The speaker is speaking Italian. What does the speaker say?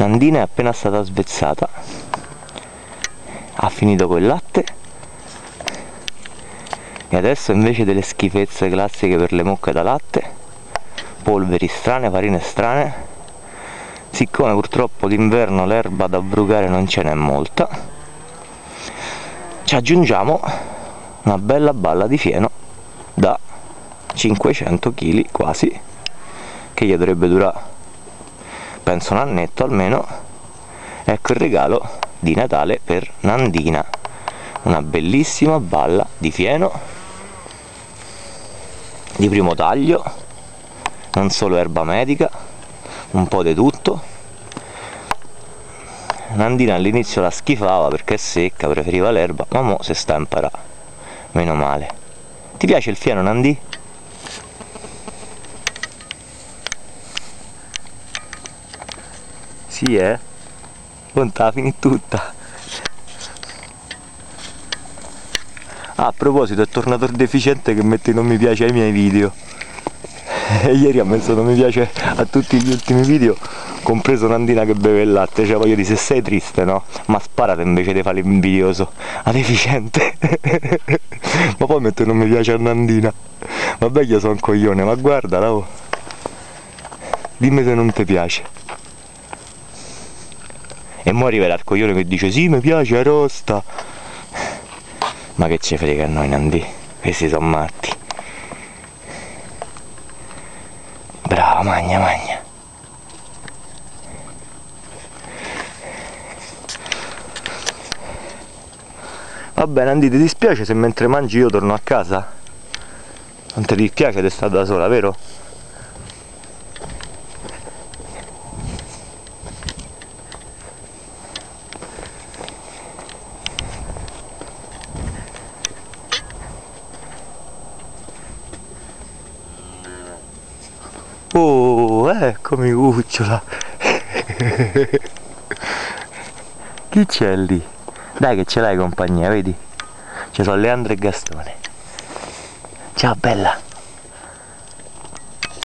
Nandina è appena stata svezzata. Ha finito col latte. E adesso invece delle schifezze classiche per le mucche da latte polveri strane, farine strane. Siccome purtroppo d'inverno l'erba da brugare non ce n'è molta ci aggiungiamo una bella balla di fieno da 500 kg quasi che gli dovrebbe durare penso un annetto almeno ecco il regalo di Natale per Nandina una bellissima balla di fieno di primo taglio non solo erba medica un po' di tutto Nandina all'inizio la schifava perché è secca, preferiva l'erba ma mo si sta a imparare meno male ti piace il fieno Nandi? Sì, eh? La finì tutta. Ah, a proposito, è tornato il deficiente che mette non mi piace ai miei video. E ieri ha messo non mi piace a tutti gli ultimi video, compreso Nandina che beve il latte. Cioè, voglio dire, se sei triste, no? Ma sparate invece di fare l'invidioso. A deficiente. ma poi mette non mi piace a Nandina. Vabbè, io sono un coglione, ma guarda, oh. Dimmi se non ti piace. E mo arriverà il coglione che dice sì mi piace, è rosta. Ma che ci frega a noi Nandi? Questi sono matti. Brava, magna, magna. Vabbè Nandi ti dispiace se mentre mangi io torno a casa? Non ti dispiace di stare da sola, vero? Oh, eccomi cucciola. Chi c'è lì? Dai che ce l'hai compagnia, vedi? Ci sono Leandro e Gastone. Ciao bella.